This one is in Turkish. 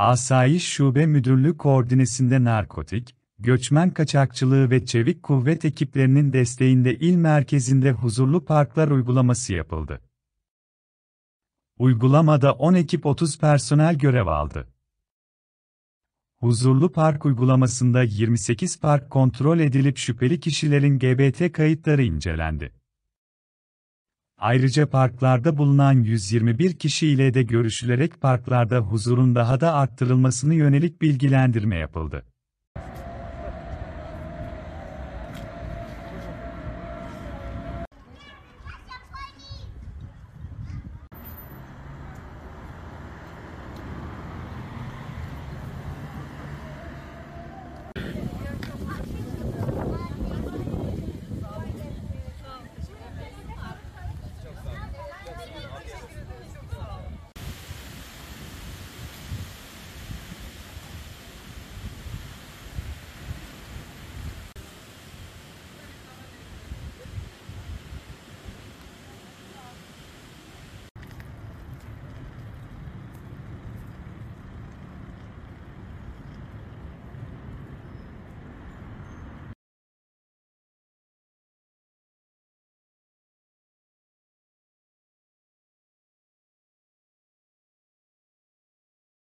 Asayiş Şube Müdürlüğü koordinesinde narkotik, göçmen kaçakçılığı ve çevik kuvvet ekiplerinin desteğinde il merkezinde huzurlu parklar uygulaması yapıldı. Uygulamada 10 ekip 30 personel görev aldı. Huzurlu Park uygulamasında 28 park kontrol edilip şüpheli kişilerin GBT kayıtları incelendi. Ayrıca parklarda bulunan 121 kişi ile de görüşülerek parklarda huzurun daha da arttırılmasını yönelik bilgilendirme yapıldı.